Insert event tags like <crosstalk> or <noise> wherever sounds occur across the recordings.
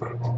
Hasta luego.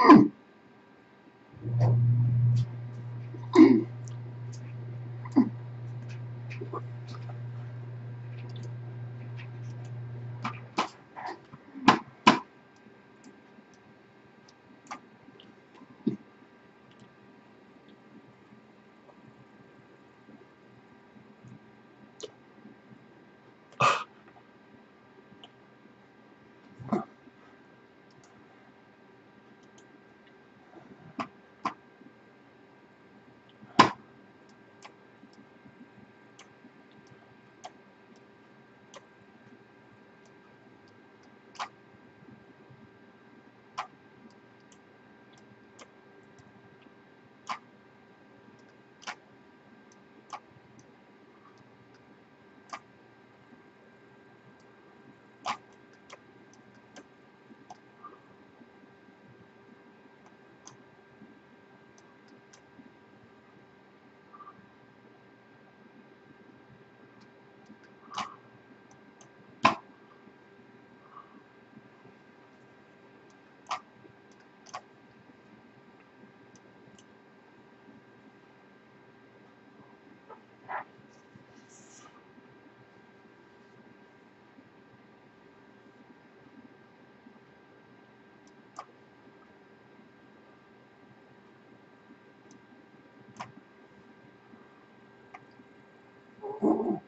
Mm-hmm. Mm-hmm.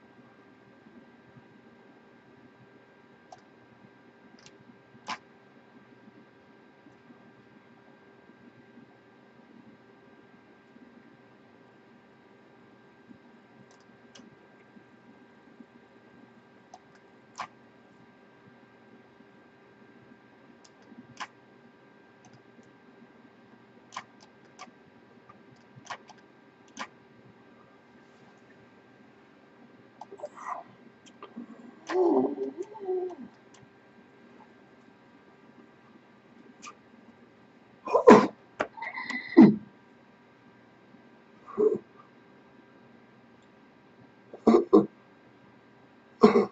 Uh-huh.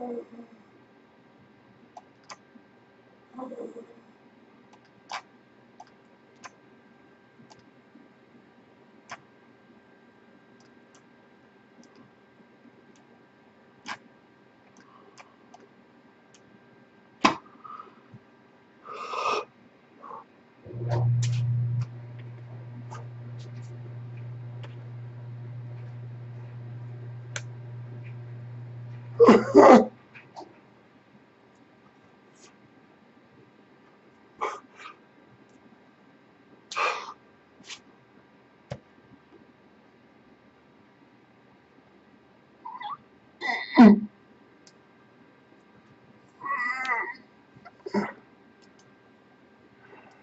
Huh? <laughs>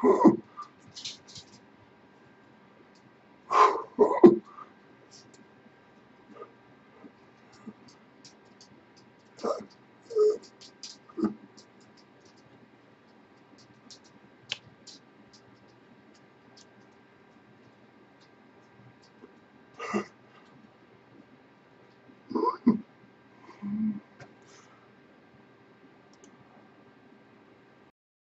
Whew! <laughs>